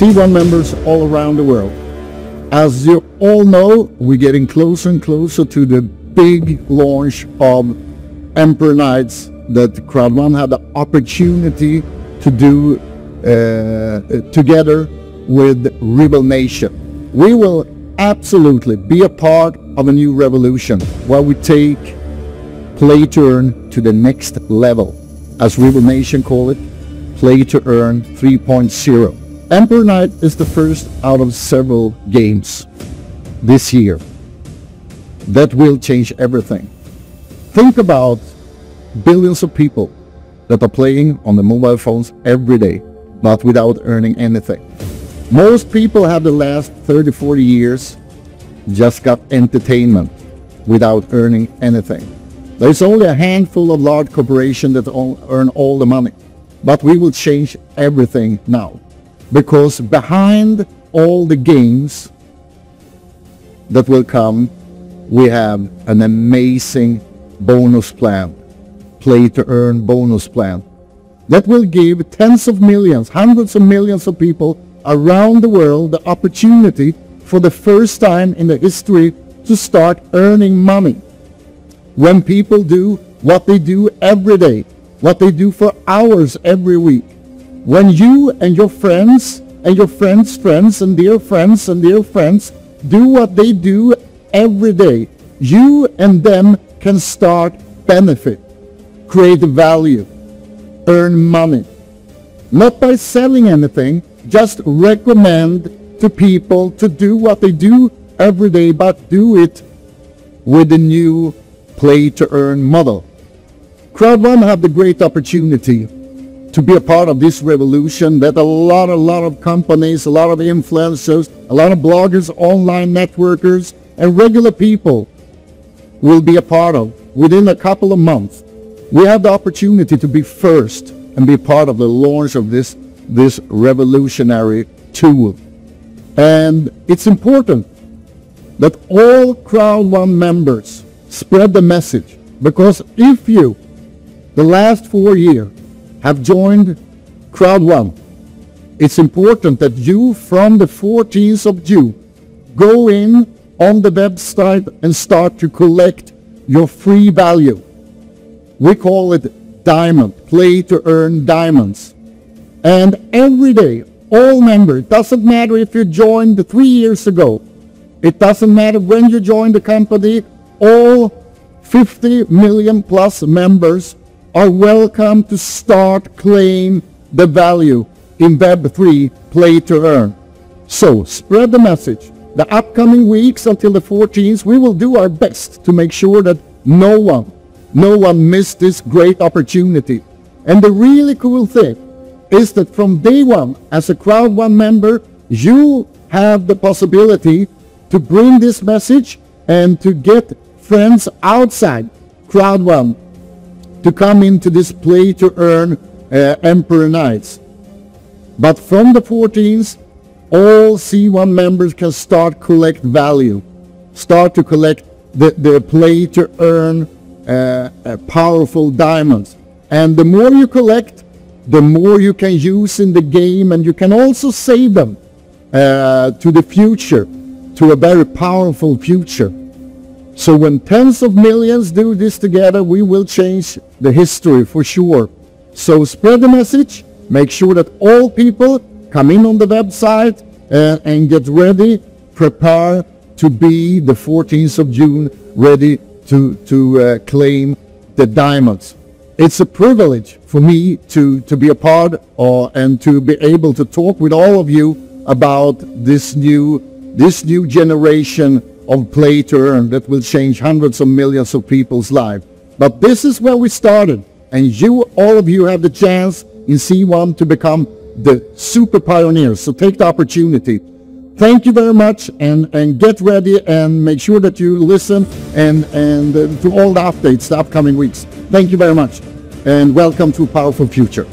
C1 members all around the world. As you all know, we're getting closer and closer to the big launch of Emperor Knights that Crowd1 had the opportunity to do uh, together with Rebel Nation. We will absolutely be a part of a new revolution where we take play to earn to the next level. As Rebel Nation call it, play to earn 3.0. Emperor Knight is the first out of several games this year that will change everything. Think about billions of people that are playing on the mobile phones every day, but without earning anything. Most people have the last 30, 40 years just got entertainment without earning anything. There's only a handful of large corporations that earn all the money. But we will change everything now. Because behind all the games that will come, we have an amazing bonus plan, play to earn bonus plan, that will give tens of millions, hundreds of millions of people around the world the opportunity for the first time in the history to start earning money. When people do what they do every day, what they do for hours every week, when you and your friends and your friends' friends and their friends and their friends do what they do every day, you and them can start benefit, create value, earn money. Not by selling anything, just recommend to people to do what they do every day, but do it with the new play to earn model. Crowd1 have the great opportunity to be a part of this revolution that a lot, a lot of companies, a lot of influencers, a lot of bloggers, online networkers, and regular people will be a part of within a couple of months. We have the opportunity to be first and be part of the launch of this, this revolutionary tool. And it's important that all Crowd1 members spread the message because if you, the last four years, have joined Crowd1, it's important that you from the 14th of June go in on the website and start to collect your free value. We call it diamond, play to earn diamonds. And every day, all members, doesn't matter if you joined three years ago, it doesn't matter when you joined the company, all 50 million plus members are welcome to start claim the value in Web3 play to earn. So spread the message. The upcoming weeks until the 14th, we will do our best to make sure that no one, no one missed this great opportunity. And the really cool thing is that from day one, as a Crowd1 member, you have the possibility to bring this message and to get friends outside Crowd1 to come into this play to earn uh, Emperor Knights. But from the 14th, all C1 members can start collect value, start to collect the, the play to earn uh, uh, powerful diamonds. And the more you collect, the more you can use in the game and you can also save them uh, to the future, to a very powerful future. So when tens of millions do this together, we will change the history for sure. So spread the message. Make sure that all people come in on the website uh, and get ready, prepare to be the 14th of June, ready to, to uh, claim the diamonds. It's a privilege for me to, to be a part of, and to be able to talk with all of you about this new, this new generation of play to earn that will change hundreds of millions of people's lives. But this is where we started. And you, all of you have the chance in C1 to become the super pioneers. So take the opportunity. Thank you very much and, and get ready and make sure that you listen and, and uh, to all the updates the upcoming weeks. Thank you very much and welcome to Powerful Future.